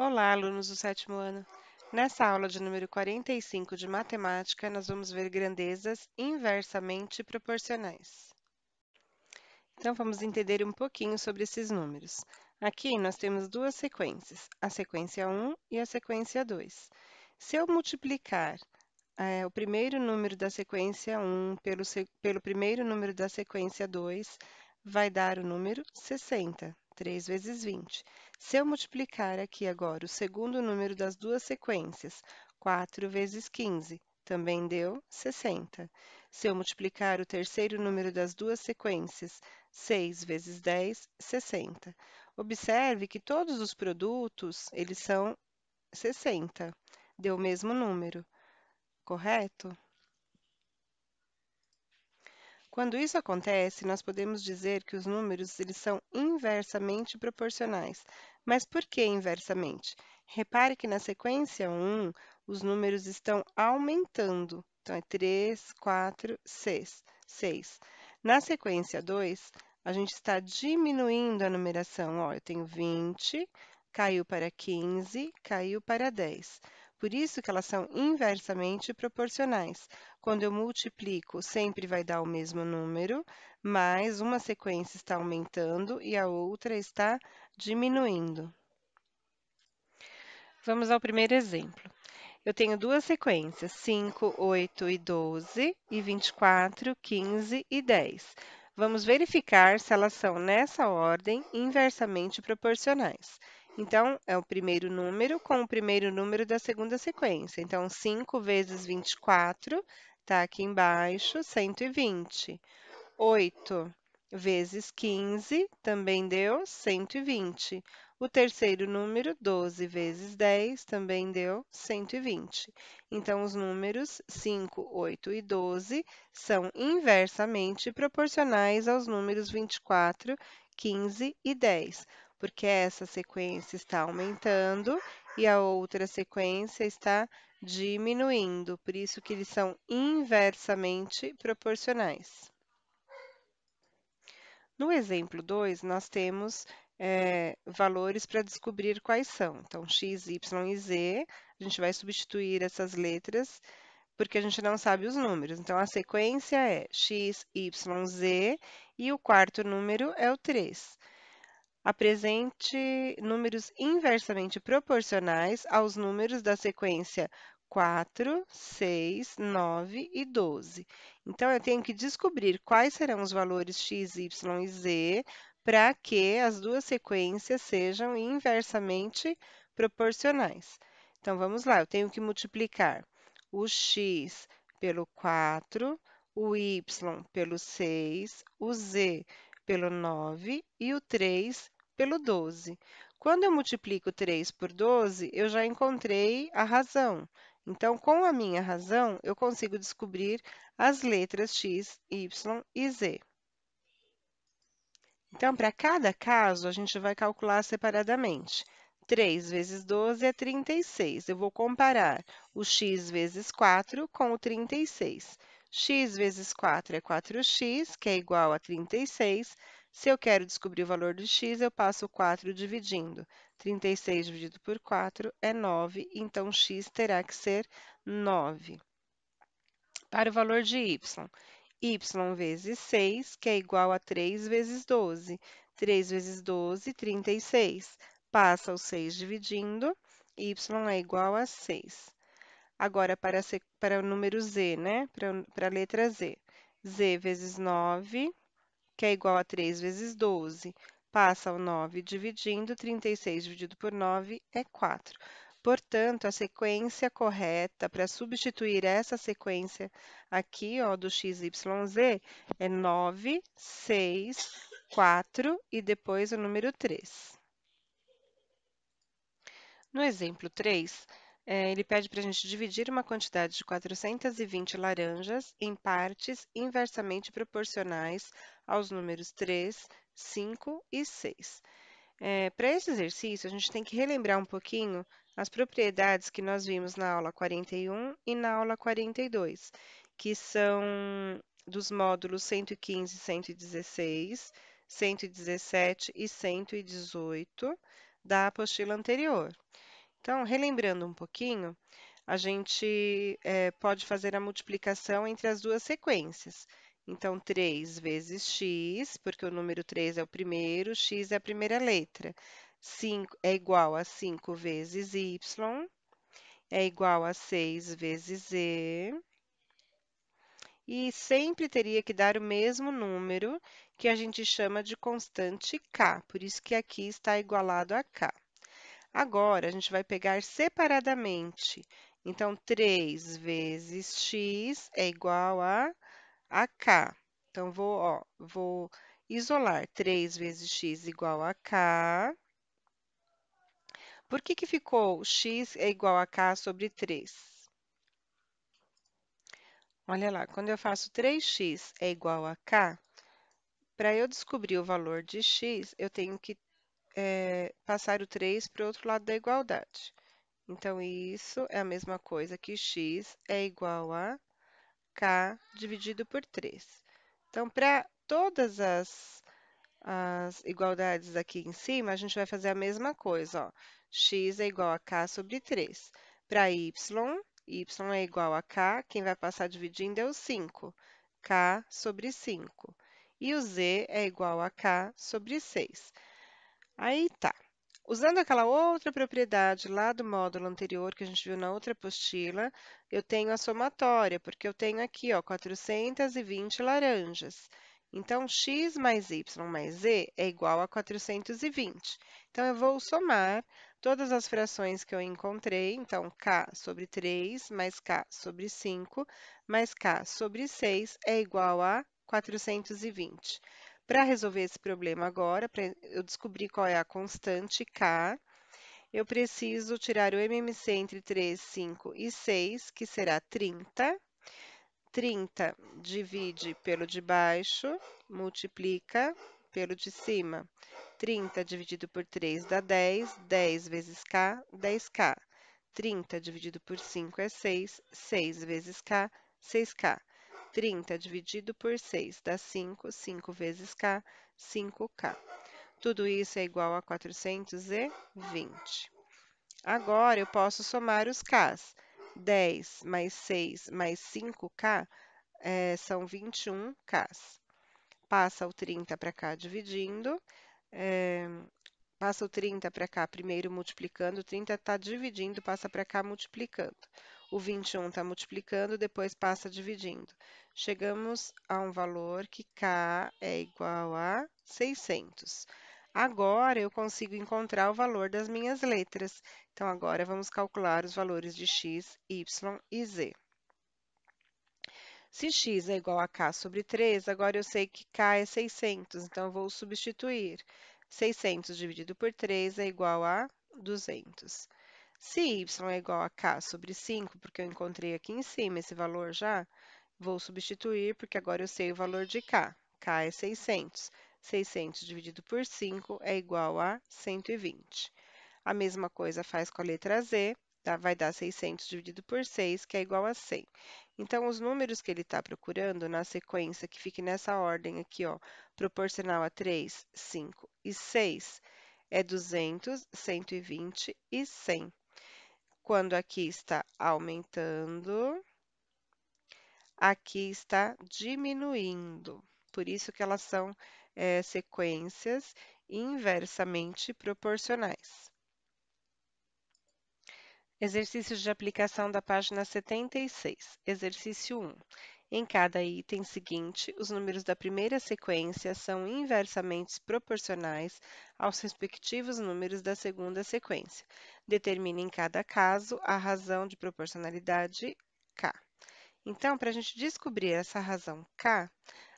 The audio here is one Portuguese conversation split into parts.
Olá, alunos do sétimo ano. Nessa aula de número 45 de matemática, nós vamos ver grandezas inversamente proporcionais. Então, vamos entender um pouquinho sobre esses números. Aqui nós temos duas sequências, a sequência 1 e a sequência 2. Se eu multiplicar é, o primeiro número da sequência 1 pelo, pelo primeiro número da sequência 2, vai dar o número 60, 3 vezes 20. Se eu multiplicar aqui agora o segundo número das duas sequências, 4 vezes 15, também deu 60. Se eu multiplicar o terceiro número das duas sequências, 6 vezes 10, 60. Observe que todos os produtos, eles são 60, deu o mesmo número, correto? Quando isso acontece, nós podemos dizer que os números eles são inversamente proporcionais. Mas por que inversamente? Repare que na sequência 1, os números estão aumentando. Então, é 3, 4, 6. 6. Na sequência 2, a gente está diminuindo a numeração. Ó, eu tenho 20, caiu para 15, caiu para 10. Por isso que elas são inversamente proporcionais. Quando eu multiplico, sempre vai dar o mesmo número, mas uma sequência está aumentando e a outra está diminuindo. Vamos ao primeiro exemplo. Eu tenho duas sequências, 5, 8 e 12, e 24, 15 e 10. Vamos verificar se elas são, nessa ordem, inversamente proporcionais. Então, é o primeiro número com o primeiro número da segunda sequência. Então, 5 vezes 24 está aqui embaixo, 120. 8 vezes 15 também deu 120. O terceiro número, 12 vezes 10, também deu 120. Então, os números 5, 8 e 12 são inversamente proporcionais aos números 24, 15 e 10 porque essa sequência está aumentando e a outra sequência está diminuindo, por isso que eles são inversamente proporcionais. No exemplo 2, nós temos é, valores para descobrir quais são. Então, x, y e z, a gente vai substituir essas letras porque a gente não sabe os números. Então, a sequência é x, y, z e o quarto número é o 3 apresente números inversamente proporcionais aos números da sequência 4, 6, 9 e 12. Então, eu tenho que descobrir quais serão os valores x, y e z para que as duas sequências sejam inversamente proporcionais. Então, vamos lá, eu tenho que multiplicar o x pelo 4, o y pelo 6, o z pelo 9 e o 3 pelo 12. Quando eu multiplico 3 por 12, eu já encontrei a razão. Então, com a minha razão, eu consigo descobrir as letras x, y e z. Então, para cada caso, a gente vai calcular separadamente. 3 vezes 12 é 36. Eu vou comparar o x vezes 4 com o 36. X vezes 4 é 4x, que é igual a 36. Se eu quero descobrir o valor de x, eu passo o 4 dividindo. 36 dividido por 4 é 9, então x terá que ser 9. Para o valor de y, y vezes 6, que é igual a 3 vezes 12. 3 vezes 12, 36. Passa o 6 dividindo, y é igual a 6. Agora, para, para o número z, né? Para, para a letra z. z vezes 9 que é igual a 3 vezes 12. Passa o 9 dividindo, 36 dividido por 9 é 4. Portanto, a sequência correta para substituir essa sequência aqui, ó, do x, y, z, é 9, 6, 4 e depois o número 3. No exemplo 3, é, ele pede para a gente dividir uma quantidade de 420 laranjas em partes inversamente proporcionais aos números 3, 5 e 6. É, para esse exercício, a gente tem que relembrar um pouquinho as propriedades que nós vimos na aula 41 e na aula 42, que são dos módulos 115 e 116, 117 e 118 da apostila anterior. Então, relembrando um pouquinho, a gente é, pode fazer a multiplicação entre as duas sequências. Então, 3 vezes x, porque o número 3 é o primeiro, x é a primeira letra. 5 é igual a 5 vezes y, é igual a 6 vezes z, e sempre teria que dar o mesmo número, que a gente chama de constante k, por isso que aqui está igualado a k. Agora, a gente vai pegar separadamente. Então, 3 vezes x é igual a, a k. Então, vou, ó, vou isolar 3 vezes x igual a k. Por que, que ficou x é igual a k sobre 3? Olha lá, quando eu faço 3x é igual a k, para eu descobrir o valor de x, eu tenho que é, passar o 3 para o outro lado da igualdade. Então, isso é a mesma coisa que x é igual a k dividido por 3. Então, para todas as, as igualdades aqui em cima, a gente vai fazer a mesma coisa. Ó. x é igual a k sobre 3. Para y, y é igual a k, quem vai passar dividindo é o 5, k sobre 5. E o z é igual a k sobre 6. Aí tá. Usando aquela outra propriedade lá do módulo anterior que a gente viu na outra apostila, eu tenho a somatória, porque eu tenho aqui, ó, 420 laranjas. Então, x mais y mais z é igual a 420. Então, eu vou somar todas as frações que eu encontrei. Então, k sobre 3 mais k sobre 5 mais k sobre 6 é igual a 420. Para resolver esse problema agora, para eu descobrir qual é a constante k, eu preciso tirar o MMC entre 3, 5 e 6, que será 30. 30 divide pelo de baixo, multiplica pelo de cima. 30 dividido por 3 dá 10, 10 vezes k, 10k. 30 dividido por 5 é 6, 6 vezes k, 6k. 30 dividido por 6 dá 5, 5 vezes k, 5k. Tudo isso é igual a 420. Agora, eu posso somar os k's. 10 mais 6 mais 5k é, são 21k's. Passa o 30 para cá dividindo. É, passa o 30 para cá primeiro multiplicando. O 30 está dividindo, passa para cá multiplicando. O 21 está multiplicando, depois passa dividindo. Chegamos a um valor que k é igual a 600. Agora, eu consigo encontrar o valor das minhas letras. Então, agora vamos calcular os valores de x, y e z. Se x é igual a k sobre 3, agora eu sei que k é 600, então vou substituir. 600 dividido por 3 é igual a 200. Se y é igual a k sobre 5, porque eu encontrei aqui em cima esse valor já, vou substituir, porque agora eu sei o valor de k. k é 600. 600 dividido por 5 é igual a 120. A mesma coisa faz com a letra z, tá? vai dar 600 dividido por 6, que é igual a 100. Então, os números que ele está procurando na sequência que fique nessa ordem aqui, ó, proporcional a 3, 5 e 6, é 200, 120 e 100 quando aqui está aumentando, aqui está diminuindo. Por isso que elas são é, sequências inversamente proporcionais. Exercícios de aplicação da página 76. Exercício 1. Em cada item seguinte, os números da primeira sequência são inversamente proporcionais aos respectivos números da segunda sequência. Determine em cada caso a razão de proporcionalidade K. Então, para a gente descobrir essa razão K,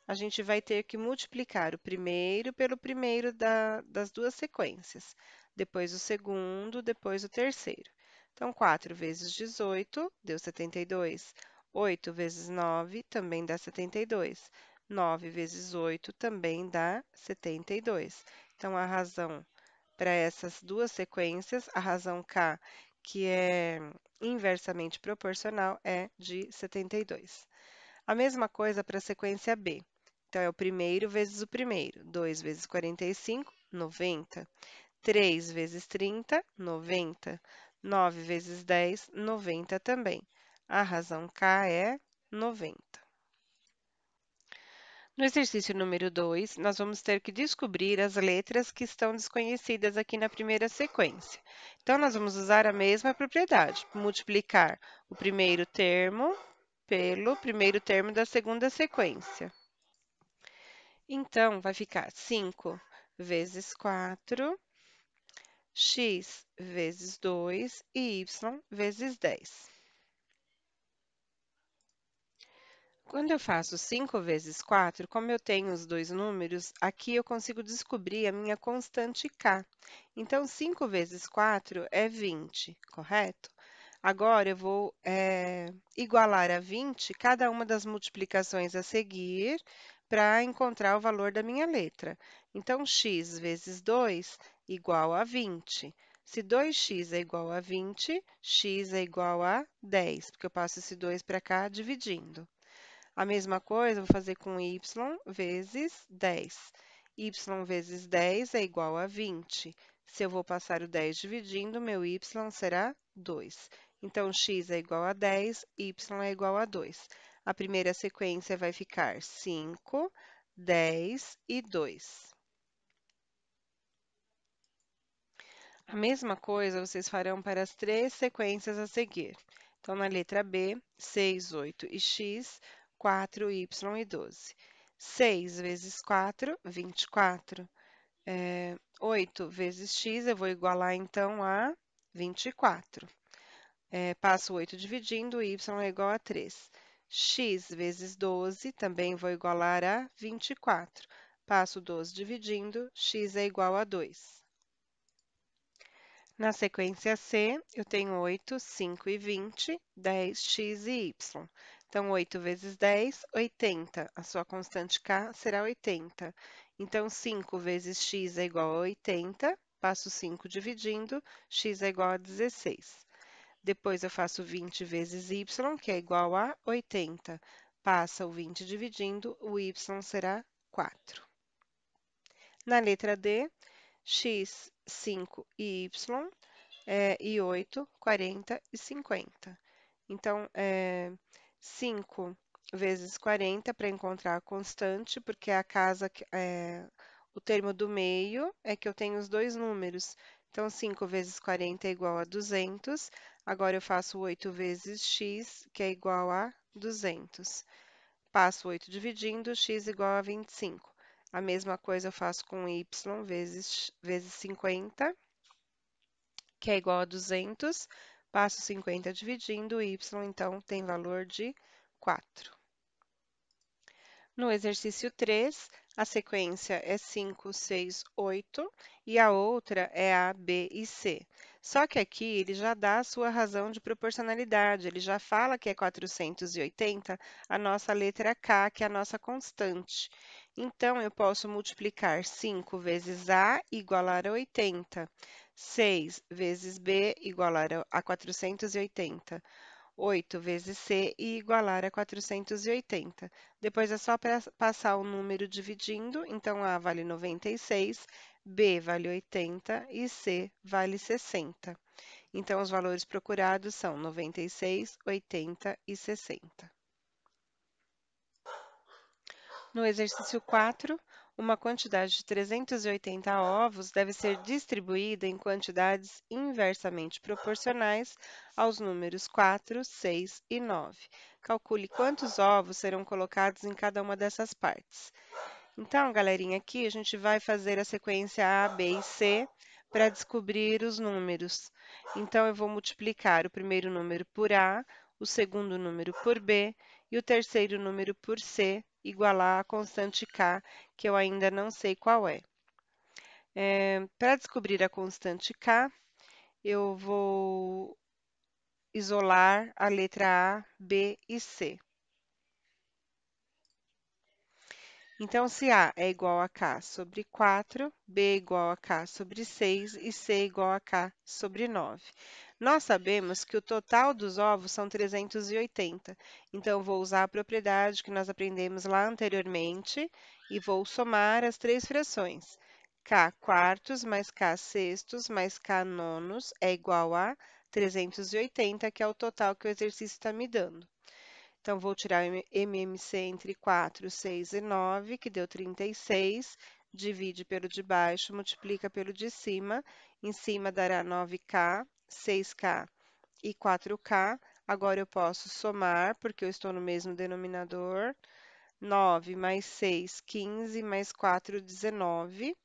a gente vai ter que multiplicar o primeiro pelo primeiro da, das duas sequências, depois o segundo, depois o terceiro. Então, 4 vezes 18 deu 72. 8 vezes 9 também dá 72. 9 vezes 8 também dá 72. Então, a razão para essas duas sequências, a razão K, que é inversamente proporcional, é de 72. A mesma coisa para a sequência B. Então, é o primeiro vezes o primeiro. 2 vezes 45, 90. 3 vezes 30, 90. 9 vezes 10, 90 também. A razão K é 90. No exercício número 2, nós vamos ter que descobrir as letras que estão desconhecidas aqui na primeira sequência. Então, nós vamos usar a mesma propriedade, multiplicar o primeiro termo pelo primeiro termo da segunda sequência. Então, vai ficar 5 vezes 4, x vezes 2 e y vezes 10. Quando eu faço 5 vezes 4, como eu tenho os dois números, aqui eu consigo descobrir a minha constante k. Então, 5 vezes 4 é 20, correto? Agora, eu vou é, igualar a 20 cada uma das multiplicações a seguir para encontrar o valor da minha letra. Então, x vezes 2 igual a 20. Se 2x é igual a 20, x é igual a 10, porque eu passo esse 2 para cá dividindo. A mesma coisa, vou fazer com y vezes 10. y vezes 10 é igual a 20. Se eu vou passar o 10 dividindo, meu y será 2. Então, x é igual a 10, y é igual a 2. A primeira sequência vai ficar 5, 10 e 2. A mesma coisa vocês farão para as três sequências a seguir. Então, na letra B, 6, 8 e x, 4y e 12. 6 vezes 4, 24. É, 8 vezes x, eu vou igualar então a 24. É, passo 8 dividindo, y é igual a 3. x vezes 12, também vou igualar a 24. Passo 12 dividindo, x é igual a 2. Na sequência C, eu tenho 8, 5 e 20, 10, x e y. Então, 8 vezes 10, 80. A sua constante k será 80. Então, 5 vezes x é igual a 80. Passo 5 dividindo, x é igual a 16. Depois, eu faço 20 vezes y, que é igual a 80. Passa o 20 dividindo, o y será 4. Na letra D, x, 5 e y, é, e 8, 40 e 50. Então, é, 5 vezes 40 para encontrar a constante, porque a casa, é, o termo do meio é que eu tenho os dois números. Então, 5 vezes 40 é igual a 200. Agora, eu faço 8 vezes x, que é igual a 200. Passo 8 dividindo, x igual a 25. A mesma coisa eu faço com y vezes, vezes 50, que é igual a 200. Passo 50 dividindo, y então tem valor de 4. No exercício 3, a sequência é 5, 6, 8 e a outra é A, B e C. Só que aqui ele já dá a sua razão de proporcionalidade, ele já fala que é 480 a nossa letra K, que é a nossa constante. Então, eu posso multiplicar 5 vezes A igualar a 80, 6 vezes B igualar a 480, 8 vezes C e igualar a 480. Depois é só passar o número dividindo, então A vale 96, B vale 80 e C vale 60. Então, os valores procurados são 96, 80 e 60. No exercício 4, uma quantidade de 380 ovos deve ser distribuída em quantidades inversamente proporcionais aos números 4, 6 e 9. Calcule quantos ovos serão colocados em cada uma dessas partes. Então, galerinha, aqui a gente vai fazer a sequência A, B e C para descobrir os números. Então, eu vou multiplicar o primeiro número por A, o segundo número por B e o terceiro número por C, igualar a constante k, que eu ainda não sei qual é. é Para descobrir a constante k, eu vou isolar a letra A, B e C. Então, se A é igual a K sobre 4, B é igual a K sobre 6 e C é igual a K sobre 9. Nós sabemos que o total dos ovos são 380, então vou usar a propriedade que nós aprendemos lá anteriormente e vou somar as três frações. k quartos mais k sextos mais k nonos é igual a 380, que é o total que o exercício está me dando. Então, vou tirar o MMC entre 4, 6 e 9, que deu 36. Divide pelo de baixo, multiplica pelo de cima. Em cima dará 9K, 6K e 4K. Agora eu posso somar, porque eu estou no mesmo denominador. 9 mais 6, 15, mais 4, 19.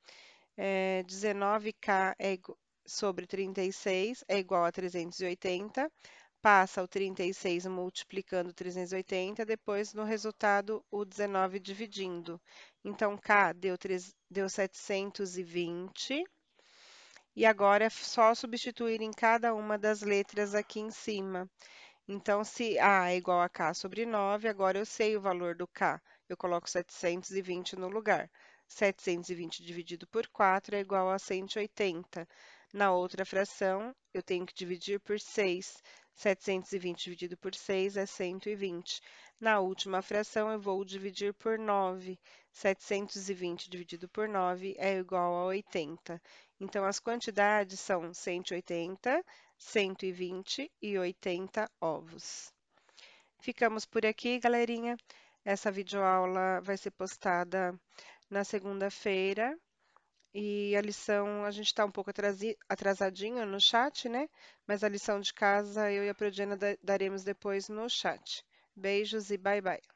É, 19K é sobre 36 é igual a 380. Passa o 36 multiplicando 380, depois no resultado o 19 dividindo. Então, K deu, 3, deu 720. E agora é só substituir em cada uma das letras aqui em cima. Então, se A é igual a K sobre 9, agora eu sei o valor do K. Eu coloco 720 no lugar. 720 dividido por 4 é igual a 180. Na outra fração, eu tenho que dividir por 6. 720 dividido por 6 é 120. Na última fração, eu vou dividir por 9. 720 dividido por 9 é igual a 80. Então, as quantidades são 180, 120 e 80 ovos. Ficamos por aqui, galerinha. Essa videoaula vai ser postada na segunda-feira. E a lição, a gente está um pouco atrasadinho no chat, né? Mas a lição de casa eu e a Prodiana daremos depois no chat. Beijos e bye bye.